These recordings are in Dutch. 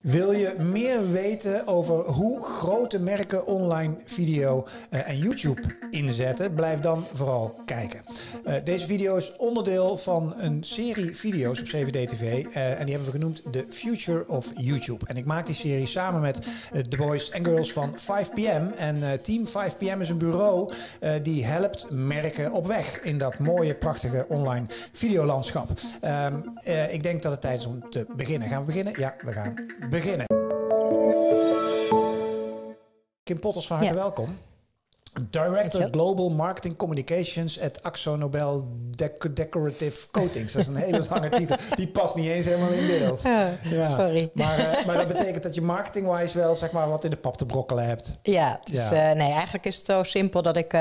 Wil je meer weten over hoe grote merken online video uh, en YouTube inzetten? Blijf dan vooral kijken. Uh, deze video is onderdeel van een serie video's op CVD-TV uh, en die hebben we genoemd The Future of YouTube. En ik maak die serie samen met de boys en girls van 5PM. En Team 5PM is een bureau die helpt merken op weg in dat mooie, prachtige online videolandschap. Um, ik denk dat het tijd is om te beginnen. Gaan we beginnen? Ja, we gaan beginnen. Kim Potters, van harte ja. welkom. Director Global Marketing Communications at Axo Nobel Decorative Coatings. Dat is een hele lange titel. Die past niet eens helemaal in beeld. Oh, ja. Sorry. Maar, uh, maar dat betekent dat je marketing-wise wel zeg maar, wat in de pap te brokkelen hebt. Ja, dus ja. Uh, nee, eigenlijk is het zo simpel dat ik uh,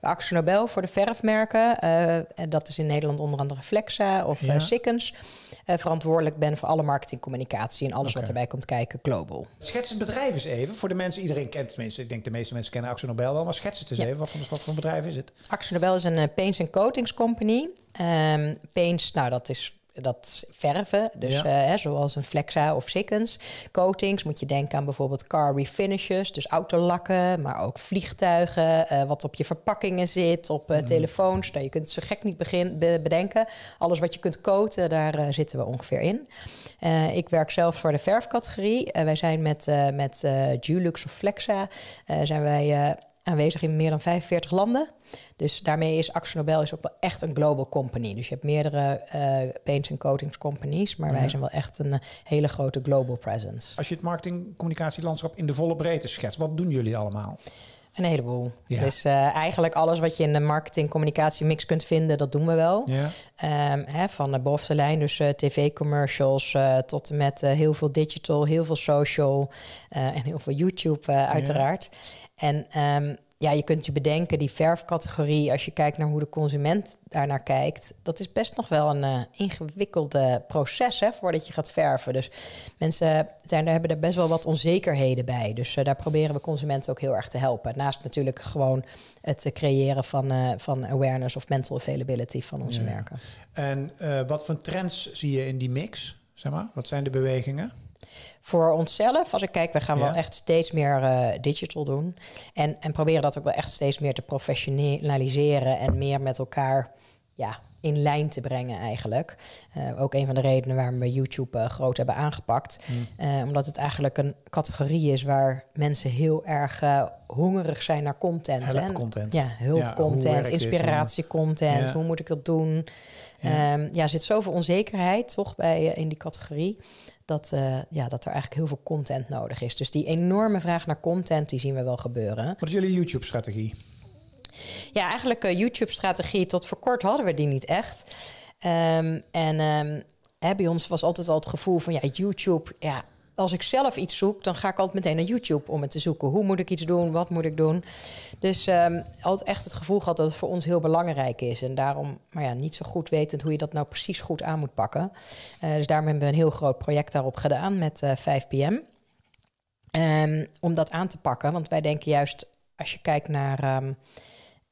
bij Axo Nobel voor de verfmerken... en dat is in Nederland onder andere Flexa of ja. Sikkens... verantwoordelijk ben voor alle marketingcommunicatie en alles okay. wat erbij komt kijken, global. Schets het bedrijf eens even. Voor de mensen, iedereen kent tenminste, ik denk de meeste mensen kennen Axo Nobel wel, maar schets het eens ja. even. Wat voor, wat voor bedrijf is het? Axo Nobel is een uh, paints and coatings company. Um, paints, nou dat is dat verven, dus ja. uh, hè, zoals een Flexa of Sikkens. Coatings moet je denken aan bijvoorbeeld car refinishes, dus autolakken, maar ook vliegtuigen, uh, wat op je verpakkingen zit, op uh, mm. telefoons. Nou, je kunt het zo gek niet begin, be bedenken. Alles wat je kunt coaten, daar zitten we ongeveer in. ik werk zelf voor de verfcategorie. wij zijn met, met Dulux of Flexa zijn wij aanwezig in meer dan 45 landen. Dus daarmee is Axo Nobel is ook wel echt een global company. Dus je hebt meerdere uh, paints en coatings companies, maar wij zijn wel echt een uh, hele grote global presence. Als je het marketing communicatielandschap in de volle breedte schetst, wat doen jullie allemaal? Een heleboel. Ja. Dus uh, eigenlijk alles wat je in de marketing-communicatie mix kunt vinden, dat doen we wel. Ja. Um, hè, van de bovenste lijn, dus uh, tv-commercials uh, tot en met heel veel digital, heel veel social en heel veel YouTube uiteraard. Ja. En um, ja, je kunt je bedenken, die verfcategorie, als je kijkt naar hoe de consument daarnaar kijkt, dat is best nog wel een uh, ingewikkelde proces hè, voordat je gaat verven. Dus mensen zijn, daar hebben er best wel wat onzekerheden bij. Dus uh, daar proberen we consumenten ook heel erg te helpen. Naast natuurlijk gewoon het creëren van, van awareness of mental availability van onze ja. merken. En wat voor trends zie je in die mix? Zeg maar? Wat zijn de bewegingen? Voor onszelf, als ik kijk, we gaan ja. wel echt steeds meer uh, digital doen. En, en proberen dat ook wel echt steeds meer te professionaliseren en meer met elkaar ja, in lijn te brengen eigenlijk. Uh, ook een van de redenen waarom we YouTube uh, groot hebben aangepakt. Mm. omdat het eigenlijk een categorie is waar mensen heel erg hongerig zijn naar content. Help content. Ja, hulpcontent, ja, inspiratiecontent. Ja. Hoe moet ik dat doen? Ja. Um, ja, er zit zoveel onzekerheid toch bij in die categorie dat, uh, ja, dat er eigenlijk heel veel content nodig is. Dus die enorme vraag naar content, die zien we wel gebeuren. Wat is jullie YouTube-strategie? Ja, eigenlijk uh, YouTube-strategie. Tot voor kort hadden we die niet echt. Um, en um, hè, bij ons was altijd al het gevoel van ja, YouTube, ja, als ik zelf iets zoek, dan ga ik altijd meteen naar YouTube om het te zoeken. Hoe moet ik iets doen? Wat moet ik doen? Dus um, altijd echt het gevoel gehad dat het voor ons heel belangrijk is. En daarom, maar ja, niet zo goed wetend hoe je dat nou precies goed aan moet pakken. Uh, dus daarom hebben we een heel groot project daarop gedaan met uh, 5PM. Um, om dat aan te pakken. Want wij denken juist, als je kijkt naar. Um,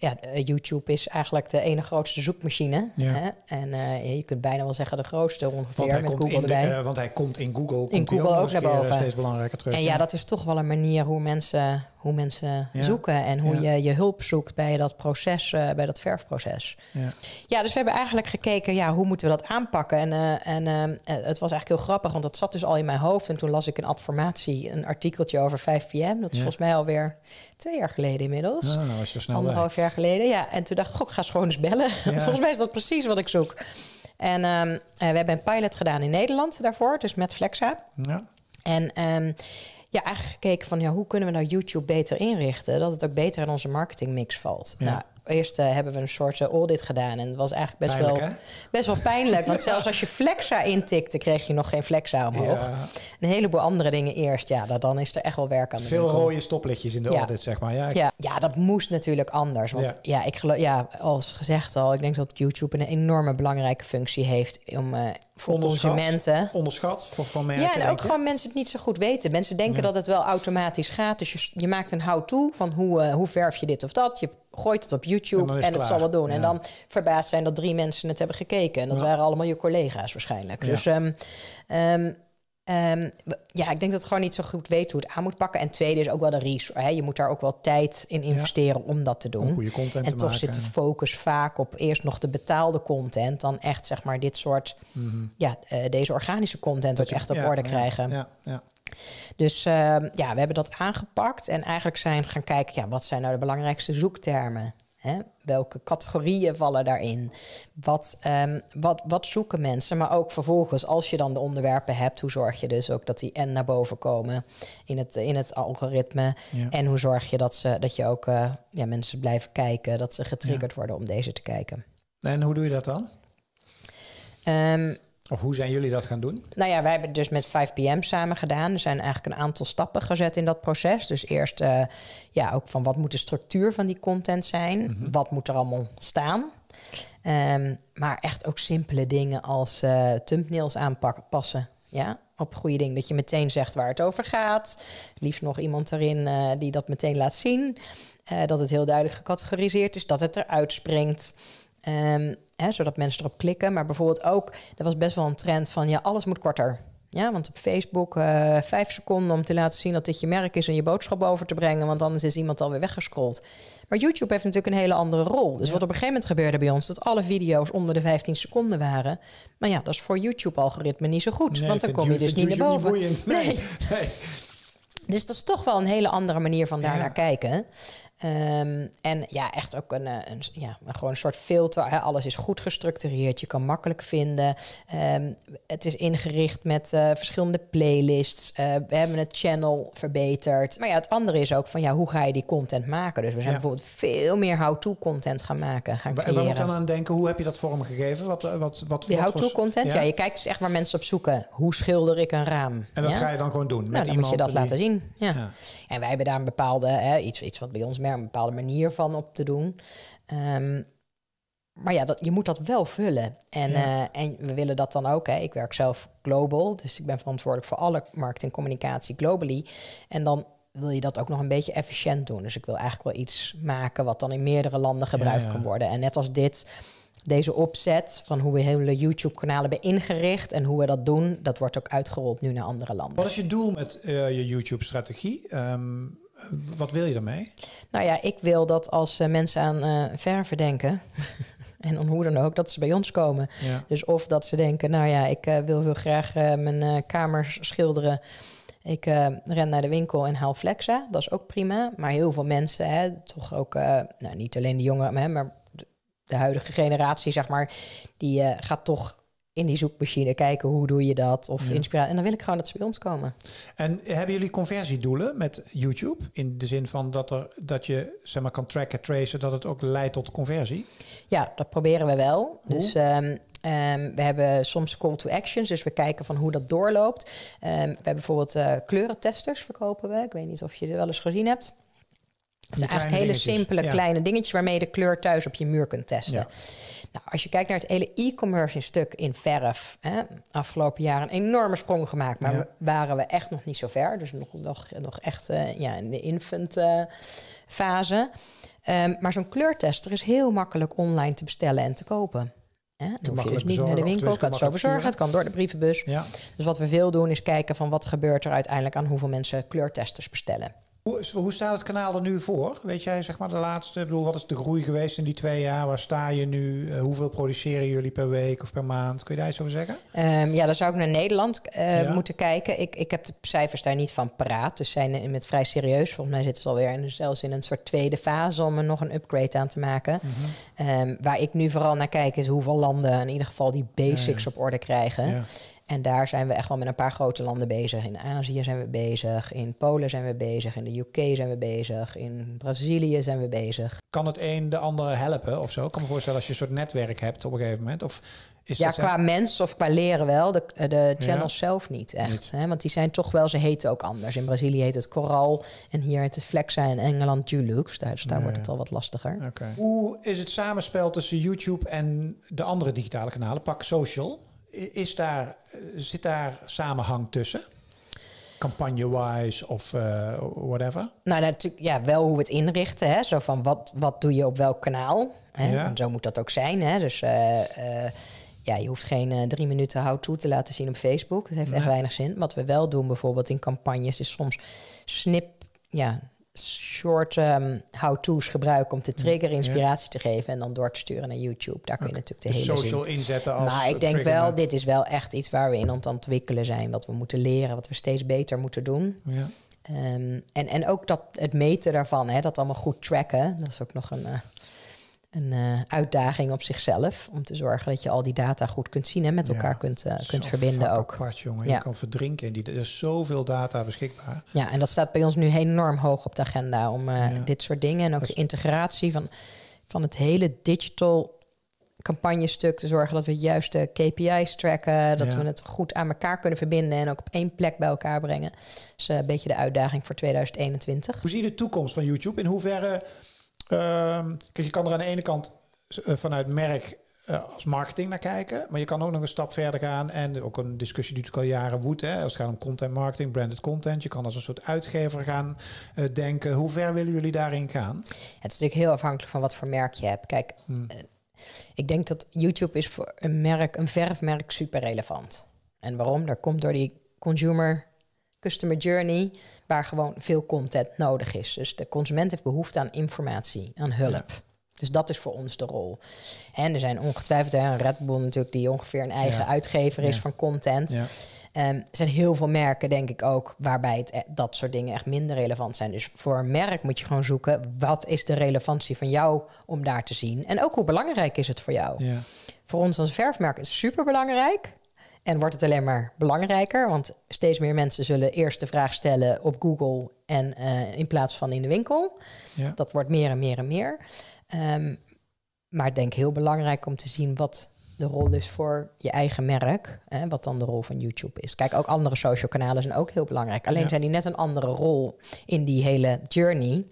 ja, eh, YouTube is eigenlijk de ene grootste zoekmachine. Ja. Hè? En uh, je kunt bijna wel zeggen de grootste ongeveer met Google erbij. De, uh, want hij komt in Google. In Google ook, ook naar boven. Steeds belangrijker terug. En ja, dat is toch wel een manier hoe mensen hoe mensen ja. zoeken en hoe je je hulp zoekt bij dat proces, uh, bij dat verfproces. Ja. ja, dus we hebben eigenlijk gekeken, ja, hoe moeten we dat aanpakken? En, en uh, het was eigenlijk heel grappig, want dat zat dus al in mijn hoofd. En toen las ik een adformatie, een artikeltje over 5 pm. Dat is volgens mij alweer twee jaar geleden inmiddels. Nou, nou was je snel Anderhalf jaar geleden, ja. En toen dacht ik, ik ga gewoon eens bellen. volgens mij is dat precies wat ik zoek. En um, we hebben een pilot gedaan in Nederland daarvoor, dus met Flexa. Ja. En um, ja, eigenlijk gekeken van ja, hoe kunnen we nou YouTube beter inrichten, dat het ook beter in onze marketingmix valt. Ja. Nou, eerst uh, hebben we een soort uh, audit gedaan. En het was eigenlijk best, pijnlijk, wel, best wel pijnlijk. Want zelfs als je Flexa intikte, kreeg je nog geen Flexa omhoog. Ja. Een heleboel andere dingen eerst. Ja, dat, dan is er echt wel werk aan. Veel rode stoplichtjes in de ja. audit, zeg maar. Ja, ja. ja, dat moest natuurlijk anders. Want ja, ik geloof, ja, als gezegd al, ik denk dat YouTube een enorme belangrijke functie heeft om... Uh, voor onderschat, consumenten. Onderschat voor van merken. Ja, en ook gewoon mensen het niet zo goed weten. Mensen denken dat het wel automatisch gaat. Dus je, je maakt een how-to van hoe, uh, hoe verf je dit of dat. Je gooit het op YouTube en, en het zal wat doen. Ja. En dan verbaasd zijn dat drie mensen het hebben gekeken. En dat ja. waren allemaal je collega's waarschijnlijk. Ja. Dus um, um, um, ja, ik denk dat het gewoon niet zo goed weet hoe het aan moet pakken. En tweede is ook wel de resource. Hè? Je moet daar ook wel tijd in investeren om dat te doen. goede content en te toch maken. zit de focus vaak op eerst nog de betaalde content, dan echt zeg maar dit soort, ja, eh, deze organische content Dat ook je- echt op ja, orde ja, krijgen. Ja, ja. Dus ehm, ja, we hebben dat aangepakt en eigenlijk zijn gaan kijken, ja, wat zijn nou de belangrijkste zoektermen? Hè? Welke categorieën vallen daarin? Wat, ehm, wat, wat zoeken mensen? Maar ook vervolgens, als je dan de onderwerpen hebt, hoe zorg je dus ook dat die en naar boven komen in het, in het algoritme? Ja. En hoe zorg je dat, ze, dat je ook eh, ja, mensen blijven kijken, dat ze getriggerd worden om deze te kijken? En hoe doe je dat dan? Ehm, Of hoe zijn jullie dat gaan doen? Nou ja, wij hebben het dus met 5PM samen gedaan. Er zijn eigenlijk een aantal stappen gezet in dat proces. Dus eerst eh, ja, ook van wat moet de structuur van die content zijn? Wat moet er allemaal staan? Ehm, maar echt ook simpele dingen als eh, thumbnails aanpassen. Ja, op goede dingen. Dat je meteen zegt waar het over gaat. Liefst nog iemand erin eh, die dat meteen laat zien. Dat het heel duidelijk gecategoriseerd is. Dat het eruit springt. Ehm, hè, zodat mensen erop klikken. Maar bijvoorbeeld ook, er was best wel een trend van ja, alles moet korter. Ja, want op Facebook eh, vijf seconden om te laten zien dat dit je merk is en je boodschap over te brengen, want anders is iemand alweer weggescrolld. Maar YouTube heeft natuurlijk een hele andere rol. Dus Ja. wat op een gegeven moment gebeurde bij ons, dat alle video's onder de 15 seconden waren. Maar ja, dat is voor YouTube-algoritme niet zo goed, Nee, want dan kom je dus niet naar boven. Nee. Nee. nee. Dus dat is toch wel een hele andere manier van daar Ja. naar kijken. Ehm, en ja, echt ook een, eh, een, ja, gewoon een soort filter. Hè. Alles is goed gestructureerd. Je kan makkelijk vinden. Ehm, het is ingericht met eh, verschillende playlists. Eh, we hebben het channel verbeterd. Maar ja, het andere is ook van ja, hoe ga je die content maken? Dus we zijn Ja. bijvoorbeeld veel meer how-to content gaan maken, gaan En waar moet creëren. dan aan denken? Hoe heb je dat vormgegeven? Wat, wat, wat, Die how-to content, ja? je kijkt dus echt waar mensen op zoeken. Hoe schilder ik een raam? En dat ja? ga je dan gewoon doen met Nou, dan iemand moet je dat die- laten zien. Ja. Ja. En wij hebben daar een bepaalde, hè, iets, iets wat bij ons een bepaalde manier van op te doen. Ehm, maar ja, dat, je moet dat wel vullen. En, Ja. eh, en we willen dat dan ook. Hè. Ik werk zelf global, dus ik ben verantwoordelijk voor alle marketingcommunicatie globally. En dan wil je dat ook nog een beetje efficiënt doen. Dus ik wil eigenlijk wel iets maken wat dan in meerdere landen gebruikt ja. kan worden. En net als dit, deze opzet van hoe we hele YouTube-kanalen hebben ingericht en hoe we dat doen, dat wordt ook uitgerold nu naar andere landen. Wat is je doel met eh, je YouTube-strategie? Ehm, wat wil je daarmee? Nou ja, ik wil dat als eh, mensen aan eh, verven denken, en dan hoe dan ook, dat ze bij ons komen. Ja. Dus of dat ze denken, nou ja, ik eh, wil heel graag mijn eh, kamer schilderen. Ik ren naar de winkel en haal Flexa. Dat is ook prima. Maar heel veel mensen, hè, toch ook, nou, niet alleen de jongeren, maar, maar de, de huidige generatie, zeg maar, die gaat toch in die zoekmachine kijken hoe doe je dat of Ja. inspiratie. En dan wil ik gewoon dat ze bij ons komen. En hebben jullie conversiedoelen met YouTube? In de zin van dat, er, dat je zeg maar, kan tracken, tracen, dat het ook leidt tot conversie? Ja, dat proberen we wel. Hoe? Dus ehm, ehm, we hebben soms call to actions, dus we kijken van hoe dat doorloopt. Ehm, we hebben bijvoorbeeld eh, kleurentesters verkopen we. Ik weet niet of je het wel eens gezien hebt. Het zijn eigenlijk hele dingetjes, simpele ja. kleine dingetjes waarmee je de kleur thuis op je muur kunt testen. Ja. Nou, als je kijkt naar het hele e-commerce stuk in verf, hè, afgelopen jaar een enorme sprong gemaakt, maar Ja. waren we echt nog niet zo ver. Dus nog, nog, nog echt eh, ja, in de infant eh, fase. Ehm, maar zo'n kleurtester is heel makkelijk online te bestellen en te kopen. Hè? Dan hoef je dus niet naar de winkel, tenminste kan het zo bezorgen, het kan door de brievenbus. Ja. Dus wat we veel doen is kijken van wat gebeurt er uiteindelijk aan hoeveel mensen kleurtesters bestellen. Hoe, hoe staat het kanaal er nu voor? Weet jij, zeg maar, de laatste, ik bedoel, wat is de groei geweest in die twee jaar? Waar sta je nu? Eh, hoeveel produceren jullie per week of per maand? Kun je daar iets over zeggen? Ehm, ja, dan zou ik naar Nederland eh, Ja. moeten kijken. Ik, ik heb de cijfers daar niet van paraat. Dus zijn met vrij serieus. Volgens mij zitten ze alweer in, zelfs in een soort tweede fase om er nog een upgrade aan te maken. Ehm, waar ik nu vooral naar kijk is hoeveel landen in ieder geval die basics op orde krijgen. En daar zijn we echt wel met een paar grote landen bezig. In Azië zijn we bezig, in Polen zijn we bezig, in de UK zijn we bezig, in Brazilië zijn we bezig. Kan het een de andere helpen of zo? Ik kan me voorstellen als je een soort netwerk hebt op een gegeven moment. Of is Ja, qua mens of qua leren wel. De, de channels Ja. zelf niet echt. Niet. Hè? Want die zijn toch wel, ze heten ook anders. In Brazilië heet het Coral en hier heet het Flexa en Engeland Dulux. Daar, dus daar wordt het al wat lastiger. Oké. Hoe is het samenspel tussen YouTube en de andere digitale kanalen? Pak social. Is daar, eh, zit daar samenhang tussen? Campagne-wise of eh, whatever? Nou, natuurlijk ja, wel hoe we het inrichten. Hè? Zo van wat, wat doe je op welk kanaal? Hè? Ja. En zo moet dat ook zijn. Hè? Dus eh, ja, je hoeft geen drie minuten how-to te laten zien op Facebook. Dat heeft echt weinig zin. Wat we wel doen bijvoorbeeld in campagnes is soms snip, ja, short um, how-to's gebruiken om te triggeren, inspiratie te geven en dan door te sturen naar YouTube. Daar kun je natuurlijk de dus hele social inzetten als. Maar ik denk wel, dit is wel echt iets waar we in aan het ontwikkelen zijn, wat we moeten leren, wat we steeds beter moeten doen. Ja. Um, en, en ook dat het meten daarvan, hè, dat allemaal goed tracken, dat is ook nog een, uh, een uh, uitdaging op zichzelf. Om te zorgen dat je al die data goed kunt zien en met elkaar kunt, uh, kunt verbinden ook. Apart, jongen. Ja. Je kan verdrinken. Die, er is zoveel data beschikbaar. Ja, en dat staat bij ons nu enorm hoog op de agenda om uh, dit soort dingen. En ook de integratie van, van het hele digital campagnestuk te zorgen dat we juist de KPI's tracken, dat we het goed aan elkaar kunnen verbinden en ook op één plek bij elkaar brengen. Dus een beetje de uitdaging voor 2021. Hoe zie je de toekomst van YouTube? In hoeverre kijk, je kan er aan de ene kant eh, vanuit merk uh, als marketing naar kijken. Maar je kan ook nog een stap verder gaan. En ook een discussie die natuurlijk al jaren woedt. Hè, als het gaat om content marketing, branded content. Je kan als een soort uitgever gaan uh, denken. Hoe ver willen jullie daarin gaan? Het is natuurlijk heel afhankelijk van wat voor merk je hebt. Kijk, hmm. ik denk dat YouTube is voor een merk, een verfmerk, super relevant. En waarom? Daar komt door die consumer customer journey, waar gewoon veel content nodig is. Dus de consument heeft behoefte aan informatie, aan hulp. Dus dat is voor ons de rol. En er zijn ongetwijfeld een Red Bull natuurlijk die ongeveer een eigen uitgever is van content. Um, er zijn heel veel merken, denk ik ook, waarbij het, e- dat soort dingen echt minder relevant zijn. Dus voor een merk moet je gewoon zoeken, wat is de relevantie van jou om daar te zien? En ook hoe belangrijk is het voor jou? Voor ons als verfmerk is het super belangrijk. En wordt het alleen maar belangrijker, want steeds meer mensen zullen eerst de vraag stellen op Google en uh, in plaats van in de winkel. Ja. Dat wordt meer en meer en meer. Um, maar ik denk heel belangrijk om te zien wat de rol is voor je eigen merk. Hè, wat dan de rol van YouTube is. Kijk, ook andere social kanalen zijn ook heel belangrijk. Alleen zijn die net een andere rol in die hele journey.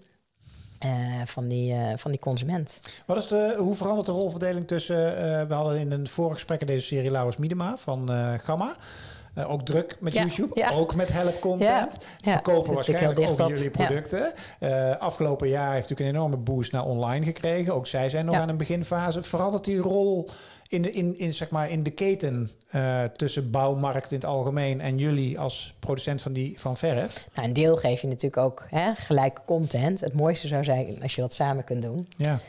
Uh, van, die, uh, van die consument. Wat is de, hoe verandert de rolverdeling tussen... Uh, we hadden in een vorige gesprek in deze serie Laurens Miedema van Gamma... ook druk met YouTube, ja. ook met help content. Ja. Verkopen waarschijnlijk over jullie producten. afgelopen jaar heeft natuurlijk een enorme boost naar online gekregen. Ook zij zijn nog aan een beginfase. Verandert die rol in de, in, in, zeg maar in de keten uh, tussen bouwmarkt in het algemeen en jullie als producent van, die, van verf? Nou, een deel geef je natuurlijk ook hè, gelijke content. Het mooiste zou zijn als je dat samen kunt doen. Ja.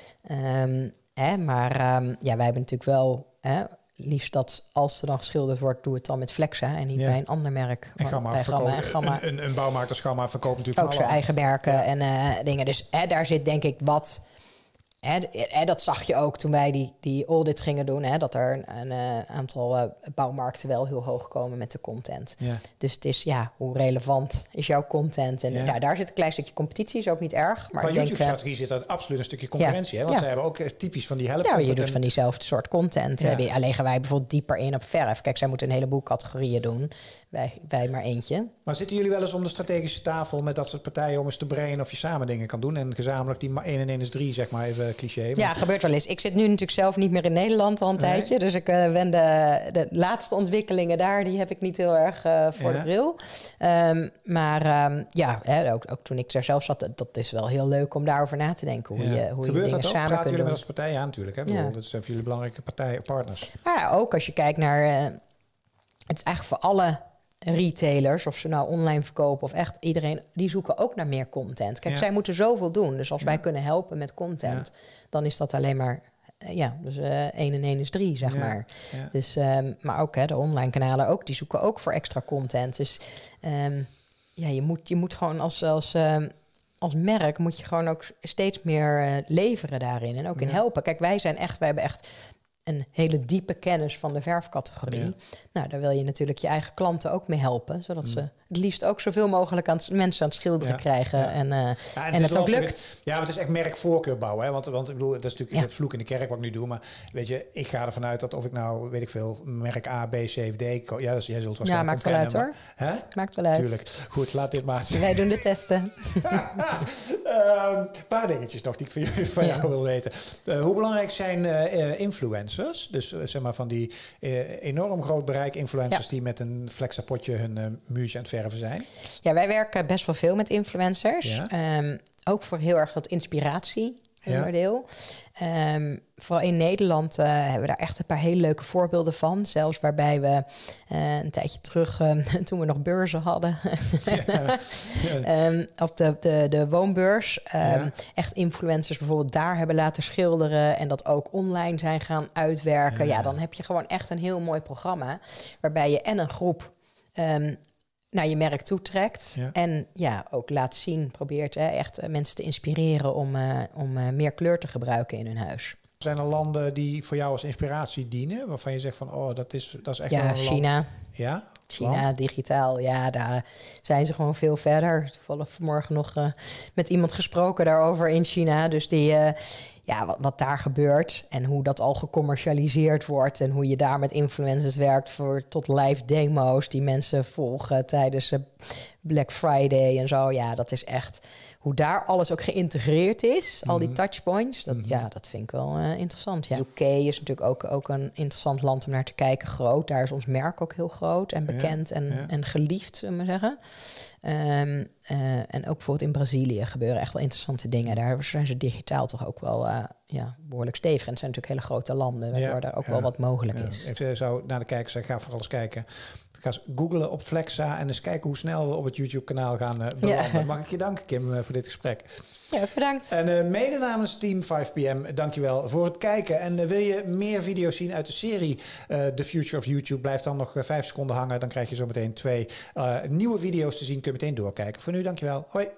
Um, hè, maar um, ja, wij hebben natuurlijk wel hè, liefst dat als er dan geschilderd wordt, doe het dan met Flexa en niet ja. bij een ander merk. En Gamma, bij Gamma, en Gamma. Een, een, als Gamma verkoopt natuurlijk ook zijn eigen merken ja. en uh, dingen. Dus hè, daar zit denk ik wat Hè, dat zag je ook toen wij die, die audit gingen doen, hè, dat er een, een uh, aantal uh, bouwmarkten wel heel hoog komen met de content. Ja. Dus het is ja, hoe relevant is jouw content? En ja. daar zit een klein stukje competitie, is ook niet erg. Maar Qua YouTube-strategie zit er absoluut een stukje concurrentie, hè? want ze hebben ook eh, typisch van die help. Ja, je doet van diezelfde soort content. Alleen gaan wij bijvoorbeeld dieper in op verf. Kijk, zij moeten een heleboel categorieën doen, wij, wij maar eentje. Maar zitten jullie wel eens om de strategische tafel met dat soort partijen om eens te brainen of je samen dingen kan doen en gezamenlijk die 1 en 1 is 3, zeg maar even cliché. Ja, gebeurt wel eens. Ik zit nu natuurlijk zelf niet meer in Nederland al een tijdje. Dus ik ben de, de, laatste ontwikkelingen daar, die heb ik niet heel erg uh, voor de bril. Um, maar um, ja, hè, ook, ook, toen ik er zelf zat, dat is wel heel leuk om daarover na te denken. Hoe je, hoe gebeurt je dingen dat samen Praten jullie met als partij aan natuurlijk. Hè? Dat zijn voor jullie belangrijke partijen, partners. Maar ook als je kijkt naar... Het is eigenlijk voor alle retailers, of ze nou online verkopen of echt iedereen, die zoeken ook naar meer content. Kijk, zij moeten zoveel doen. Dus als wij kunnen helpen met content, dan is dat alleen maar. Uh, ja, dus uh, 1 en 1 is 3, zeg maar. Dus, um, maar ook hè, de online kanalen ook, die zoeken ook voor extra content. Dus um, ja, je moet, je moet gewoon als, als, um, als merk moet je gewoon ook steeds meer uh, leveren daarin en ook in helpen. Kijk, wij zijn echt, wij hebben echt een hele diepe kennis van de verfcategorie. Nou, daar wil je natuurlijk je eigen klanten ook mee helpen, zodat mm. ze het liefst ook zoveel mogelijk aan mensen aan het schilderen krijgen en, uh, en, en, het, ook lukt. ja, maar het is echt merkvoorkeur bouwen, hè? Want, want ik bedoel, dat is natuurlijk het vloek in de kerk wat ik nu doe, maar weet je, ik ga ervan uit dat of ik nou, weet ik veel, merk A, B, C of D, ja, dus jij zult waarschijnlijk ja, maakt wel uit hoor. Hè? Maakt wel uit. Tuurlijk. Goed, laat dit maar. Wij doen de testen. Een uh, paar dingetjes nog die ik van, jullie, van jou wil weten. Uh, hoe belangrijk zijn uh, influencers? Dus zeg maar van die enorm groot bereik influencers ja. die met een flexapotje hun muurtje aan het verven zijn? Ja, wij werken best wel veel met influencers. Ja. Um, ook voor heel erg dat inspiratie onderdeel. Ehm, vooral in Nederland uh, hebben we daar echt een paar hele leuke voorbeelden van. Zelfs waarbij we uh, een tijdje terug, uh, toen we nog beurzen hadden, ja. um, op de, de, de woonbeurs, um, ja. echt influencers bijvoorbeeld daar hebben laten schilderen en dat ook online zijn gaan uitwerken. Ja, dan heb je gewoon echt een heel mooi programma waarbij je en een groep naar je merk toetrekt. Ja. En ja, ook laat zien, probeert hè, echt mensen te inspireren om, uh, om uh, meer kleur te gebruiken in hun huis. Zijn er landen die voor jou als inspiratie dienen, waarvan je zegt van, oh, dat is, dat is echt ja, een China. Ja, China, digitaal, ja, daar zijn ze gewoon veel verder. Toevallig vanmorgen nog uh, met iemand gesproken daarover in China. Dus die, ja, wat, wat, daar gebeurt en hoe dat al gecommercialiseerd wordt en hoe je daar met influencers werkt voor tot live demo's die mensen volgen tijdens Black Friday en zo. Ja, dat is echt hoe daar alles ook geïntegreerd is, al die touchpoints. Dat, Ja, dat vind ik wel uh, interessant. Ja. UK is natuurlijk ook, ook een interessant land om naar te kijken. Groot, daar is ons merk ook heel groot en bekend ja, en, ja. en geliefd, zullen we maar zeggen. Um, uh, en ook bijvoorbeeld in Brazilië gebeuren echt wel interessante dingen. Daar zijn ze digitaal toch ook wel uh, ja, behoorlijk stevig. En het zijn natuurlijk hele grote landen, waardoor ja, daar ook wel wat mogelijk is. Even zo naar de kijkers zeggen, ga vooral eens kijken. Ga eens googlen op Flexa en eens kijken hoe snel we op het YouTube-kanaal gaan uh, belanden. Mag ik je danken, Kim, uh, voor dit gesprek. Ja, bedankt. En uh, mede namens Team 5PM, dankjewel voor het kijken. En wil je meer video's zien uit de serie The Future of YouTube? Blijf dan nog vijf seconden hangen. Dan krijg je zo meteen twee nieuwe video's te zien. Kun je meteen doorkijken. Voor nu, dankjewel. Hoi.